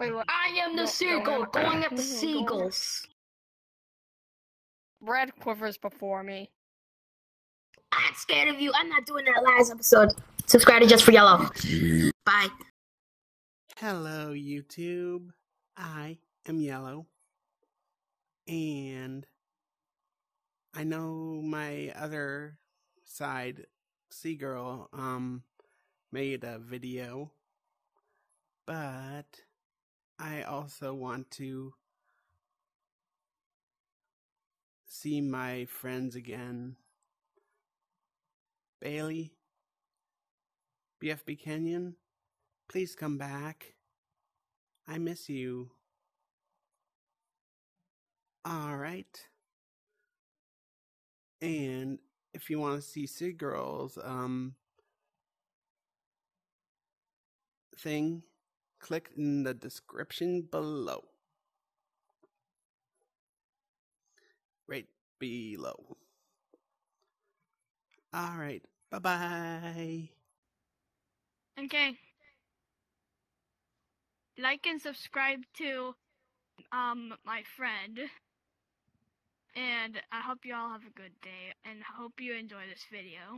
Wait, what? I am the No, seagull no, going at the no, go seagulls. Red quivers before me. I'm scared of you. I'm not doing that last episode. Subscribe to Just for Yellow. Bye. Hello, YouTube. I am Yellow. And I know my other side, Seagirl, um, made a video. But I also want to see my friends again. Bailey, BFB Canyon, please come back. I miss you. All right. And if you want to see Seagirl's um thing, click in the description below. Right below. All right. Bye-bye. Okay. Like and subscribe to um my friend. And I hope you all have a good day and hope you enjoy this video.